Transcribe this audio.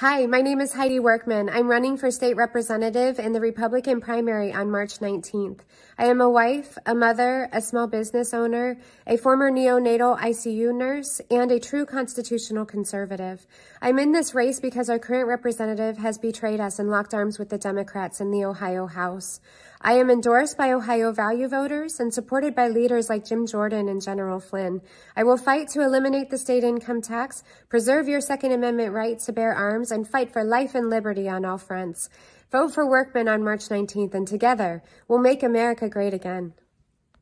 Hi, my name is Heidi Workman. I'm running for state representative in the Republican primary on March 19th. I am a wife, a mother, a small business owner, a former neonatal ICU nurse, and a true constitutional conservative. I'm in this race because our current representative has betrayed us and locked arms with the Democrats in the Ohio House. I am endorsed by Ohio value voters and supported by leaders like Jim Jordan and General Flynn. I will fight to eliminate the state income tax, preserve your Second Amendment right to bear arms, and fight for life and liberty on all fronts. Vote for Workman on March 19th, and together we'll make America great again.